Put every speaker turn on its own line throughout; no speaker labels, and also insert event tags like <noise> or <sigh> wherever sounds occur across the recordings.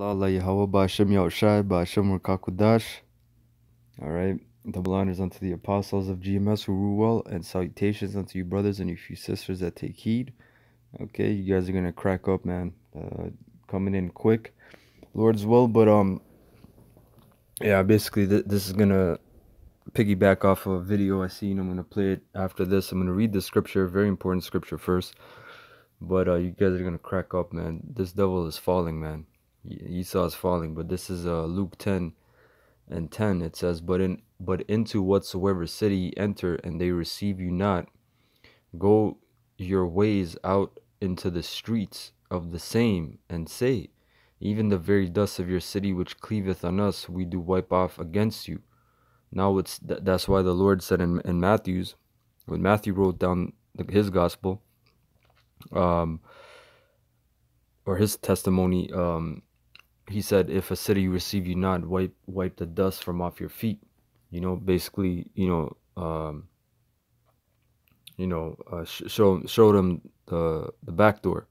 Allah Yahweh Ba'ashem Yahushai Ba'ashem Rakakudash. Alright. Double honors unto the apostles of GMS who rule well, and salutations unto you brothers and you few sisters that take heed. Okay, you guys are gonna crack up, man. Uh, coming in quick, Lord's will. But um, yeah, basically th this is gonna piggyback off of a video I seen. I'm gonna play it after this. I'm gonna read the scripture, very important scripture first. But uh, you guys are gonna crack up, man. This devil is falling, man. Esau is falling. But this is uh, Luke 10 and 10. It says, "But in but into whatsoever city ye enter, and they receive you not, go your ways out into the streets of the same, and say, Even the very dust of your city which cleaveth on us, we do wipe off against you." Now it's th that's why the Lord said in in Matthew's, when Matthew wrote down the, his gospel, um, or his testimony, um, he said, "If a city receive you not, wipe wipe the dust from off your feet." You know, basically, you know, um, you know, uh, sh show show them the the back door,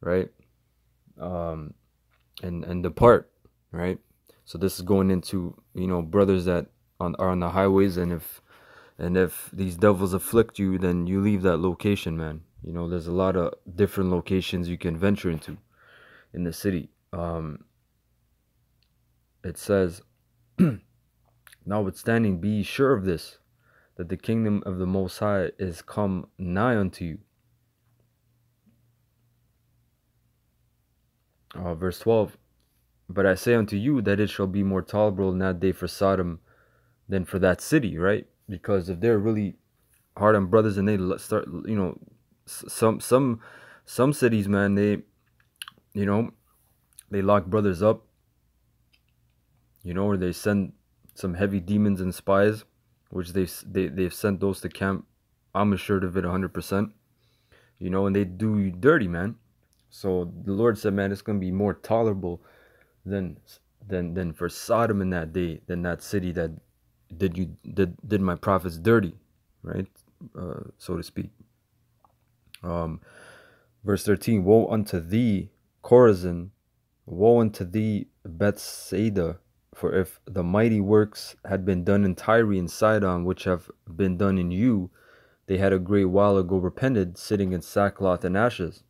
right? Um, and and depart, right? So this is going into you know brothers that on are on the highways, and if and if these devils afflict you, then you leave that location, man. You know, there's a lot of different locations you can venture into in the city. Um, it says, <clears throat> Notwithstanding, be sure of this, that the kingdom of the Most High is come nigh unto you. Uh, verse 12 But I say unto you that it shall be more tolerable in that day for Sodom than for that city, right? Because if they're really hard on brothers and they start, you know, some some some cities, man, they, you know, they lock brothers up you know, or they send some heavy demons and spies, which they they they've sent those to camp. I'm assured of it 100%. You know, and they do you dirty, man. So the Lord said, man, it's gonna be more tolerable than than than for Sodom in that day, than that city that did you did did my prophets dirty, right? Uh, so to speak. Um, verse 13: Woe unto thee, Chorazin! Woe unto thee, Bethsaida! For if the mighty works had been done in Tyre and Sidon, which have been done in you, they had a great while ago repented, sitting in sackcloth and ashes.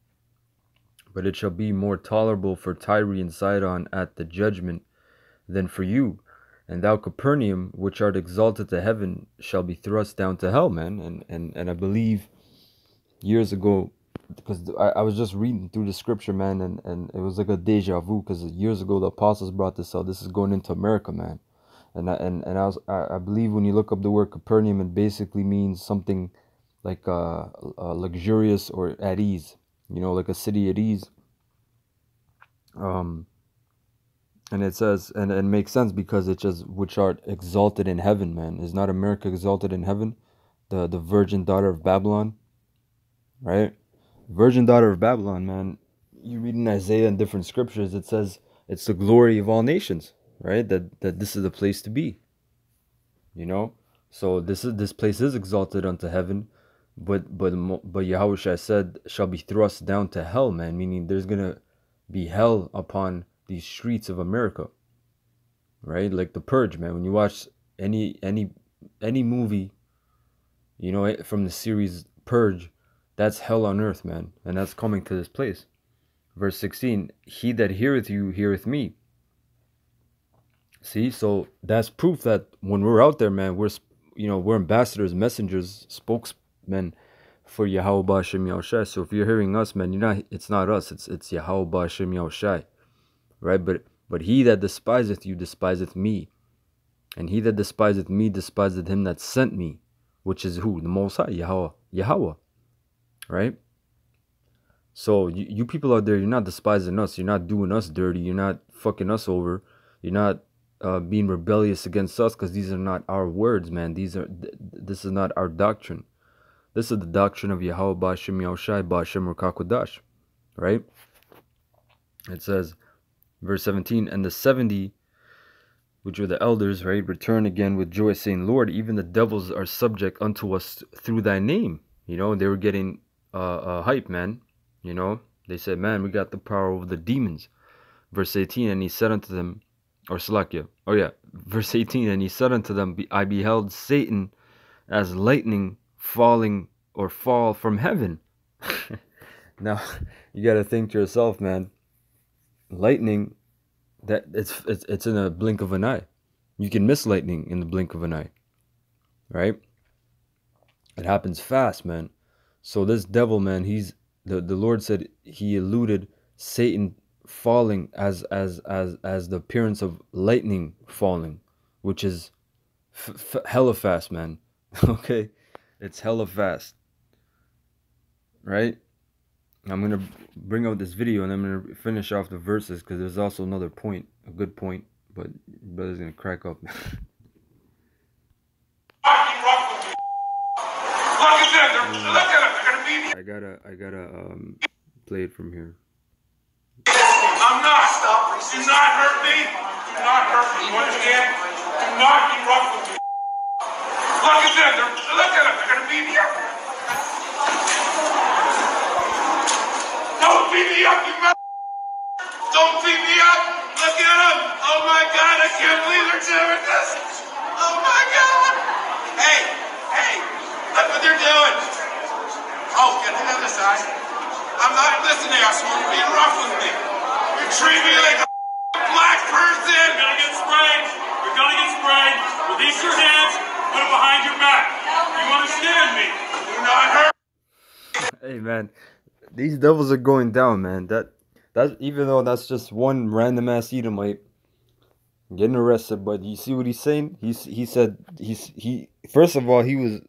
But it shall be more tolerable for Tyre and Sidon at the judgment than for you. And thou, Capernaum, which art exalted to heaven, shall be thrust down to hell, man. And and, and I believe years ago, because I, I was just reading through the scripture, man, and, and it was like a deja vu because years ago the apostles brought this out. This is going into America, man. And I, and, and I, was, I, I believe when you look up the word Capernaum, it basically means something like uh, uh, luxurious or at ease, you know, like a city at ease. Um, and it says, and it makes sense because it just which are exalted in heaven, man. Is not America exalted in heaven? The the virgin daughter of Babylon, right? Virgin daughter of Babylon, man. You read in Isaiah and different scriptures, it says it's the glory of all nations, right? That that this is the place to be. You know, so this is this place is exalted unto heaven, but but but Yahweh said shall be thrust down to hell, man. Meaning there's gonna be hell upon these streets of America, right? Like the Purge, man. When you watch any any any movie, you know, from the series Purge, that's hell on earth, man. And that's coming to this place. Verse 16 He that heareth you heareth me. See, so that's proof that when we're out there, man, we're you know we're ambassadors, messengers, spokesmen for Yahweh Ba'ashem Yahushai. So if you're hearing us, man, you're not. It's not us. It's it's Yahweh Ba'ashem Yahushai, right? But but he that despiseth you despiseth me, and he that despiseth me despiseth him that sent me, which is who the Most High Yahweh Yahweh right? So you, you people out there, you're not despising us. You're not doing us dirty. You're not fucking us over. You're not uh, being rebellious against us because these are not our words, man. These are th this is not our doctrine. This is the doctrine of Yahweh Ba'ashem Yahushai Rakakodash, right? It says, verse 17, and the 70, which were the elders, right, return again with joy, saying, Lord, even the devils are subject unto us through thy name. You know, they were getting uh, uh, hype, man. You know, they said, man, we got the power over the demons. Verse 18, and he said unto them, or Salakia, oh yeah, verse 18, and he said unto them, I beheld Satan as lightning falling or fall from heaven. <laughs> now, you got to think to yourself, man, lightning, that it's, it's, it's in a blink of an eye. You can miss lightning in the blink of an eye, right? It happens fast, man. So this devil, man, he's the, the Lord said he eluded Satan falling as as as as the appearance of lightning falling, which is f- f- hella fast, man. <laughs> okay, it's hella fast, right? I'm gonna bring out this video and I'm gonna finish off the verses because there's also another point, a good point, but brother's gonna crack up. <laughs> I gotta, I gotta um, play it from here.
I'm not. Stop. Do not hurt me. Do not hurt me. You understand? Do not be rough with me. Look at them. They're, look at them. They're gonna beat me up. Don't beat me up, you mother. Don't beat me up. Look at them. Oh my God! I can't believe they're doing this. Oh my God. Hey, hey. Look what they're doing. Oh, get to the other side. I'm not listening. I'm supposed to be rough with me. You treat me like a black person.
You're gonna get sprayed. You're gonna get sprayed. Release your hands. Put it behind your back. You understand me?
Do not hurt.
Hey man, these devils are going down, man. That that even though that's just one random ass Edomite getting arrested, but you see what he's saying? He's he said he's he first of all he was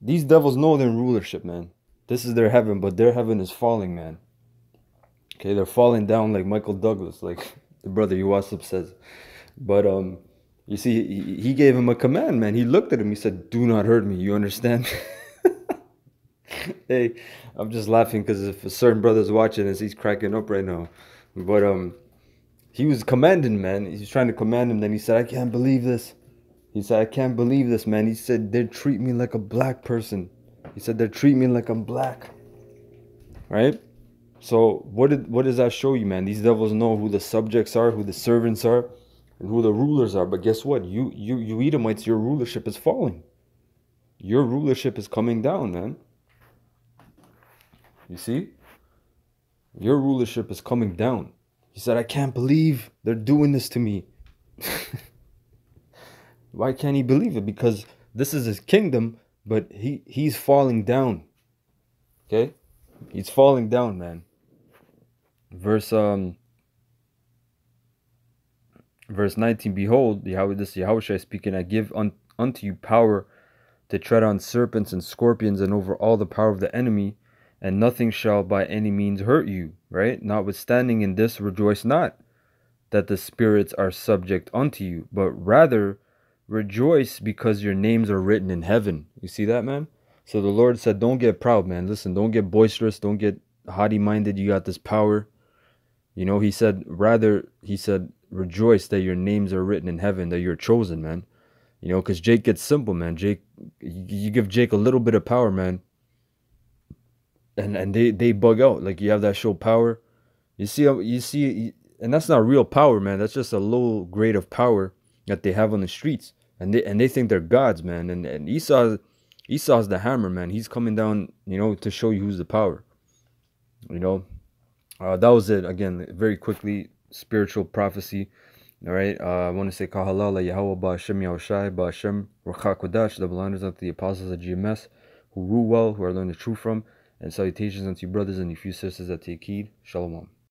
these devils know their rulership, man. This is their heaven, but their heaven is falling, man. Okay, they're falling down like Michael Douglas, like <laughs> the brother Uwasip says. But um, you see, he, gave him a command, man. He looked at him. He said, "Do not hurt me." You understand? <laughs> hey, I'm just laughing because if a certain brother's watching this, he's cracking up right now. But um, he was commanding, man. He was trying to command him. Then he said, "I can't believe this." He said, "I can't believe this, man." He said, "They treat me like a black person." He said, "They treat me like I'm black." Right? So what did what does that show you, man? These devils know who the subjects are, who the servants are, and who the rulers are. But guess what? You you you Edomites, your rulership is falling. Your rulership is coming down, man. You see? Your rulership is coming down. He said, I can't believe they're doing this to me. <laughs> Why can't he believe it? Because this is his kingdom, but he, he's falling down. Okay? He's falling down, man. Verse um verse 19, Behold, Yahweh this Yahweh speaking, I speak? And I give un, unto you power to tread on serpents and scorpions and over all the power of the enemy, and nothing shall by any means hurt you. Right? Notwithstanding in this rejoice not that the spirits are subject unto you, but rather rejoice because your names are written in heaven. You see that, man? So the Lord said, Don't get proud, man. Listen, don't get boisterous, don't get haughty minded. You got this power. You know, he said, rather, he said, rejoice that your names are written in heaven, that you're chosen, man. You know, because Jake gets simple, man. Jake, you give Jake a little bit of power, man. And and they, they bug out. Like you have that show power. You see, you see, and that's not real power, man. That's just a low grade of power that they have on the streets. And they and they think they're gods, man. And and Esau Esau's the hammer, man. He's coming down, you know, to show you who's the power. You know, uh, that was it. Again, very quickly, spiritual prophecy. All right. Uh, I want to say Kahalala Yahweh Ba'ashem Yahushai Ba'ashem Rachakodash, the blinders unto the apostles of GMS, who rule well, who are learning the truth from, and salutations unto you brothers and your few sisters take heed. Shalom.